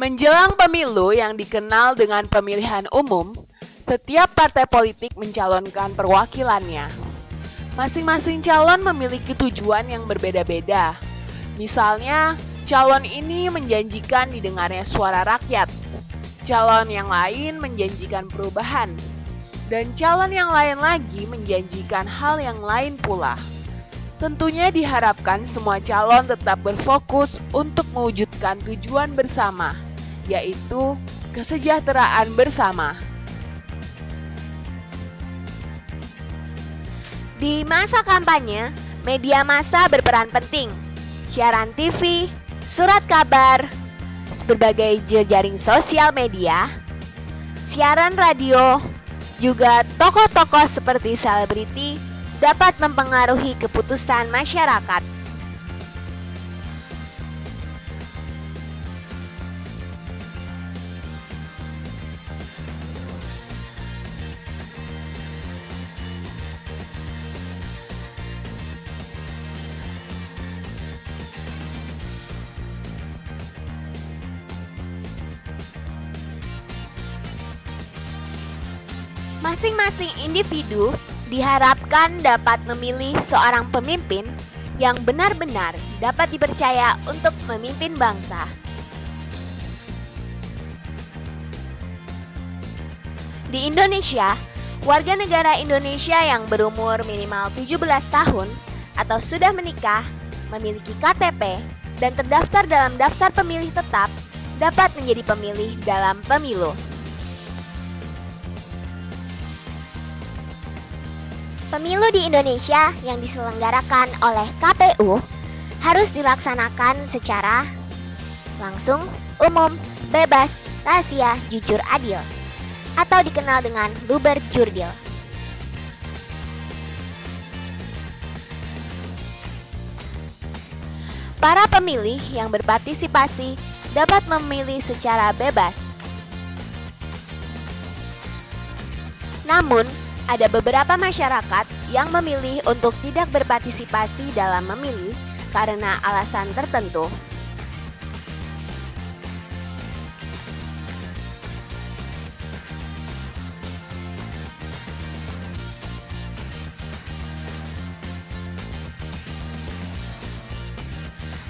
Menjelang pemilu yang dikenal dengan pemilihan umum, setiap partai politik mencalonkan perwakilannya. Masing-masing calon memiliki tujuan yang berbeda-beda. Misalnya, calon ini menjanjikan didengarnya suara rakyat. Calon yang lain menjanjikan perubahan. Dan calon yang lain lagi menjanjikan hal yang lain pula. Tentunya diharapkan semua calon tetap berfokus untuk mewujudkan tujuan bersama, yaitu kesejahteraan bersama. Di masa kampanye, media massa berperan penting. Siaran TV, surat kabar, berbagai jejaring sosial media, siaran radio, juga tokoh-tokoh seperti selebriti dapat mempengaruhi keputusan masyarakat. Masing-masing individu diharapkan dapat memilih seorang pemimpin yang benar-benar dapat dipercaya untuk memimpin bangsa. Di Indonesia, warga negara Indonesia yang berumur minimal 17 tahun atau sudah menikah, memiliki KTP, dan terdaftar dalam daftar pemilih tetap dapat menjadi pemilih dalam pemilu. Pemilu di Indonesia yang diselenggarakan oleh KPU harus dilaksanakan secara langsung, umum, bebas, rahasia, jujur, adil, atau dikenal dengan luber jurdil. Para pemilih yang berpartisipasi dapat memilih secara bebas. Namun, ada beberapa masyarakat yang memilih untuk tidak berpartisipasi dalam memilih karena alasan tertentu.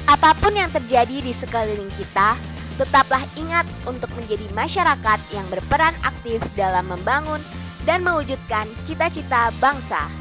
Apa pun yang terjadi di sekeliling kita, tetaplah ingat untuk menjadi masyarakat yang berperan aktif dalam membangun dan mewujudkan cita-cita bangsa.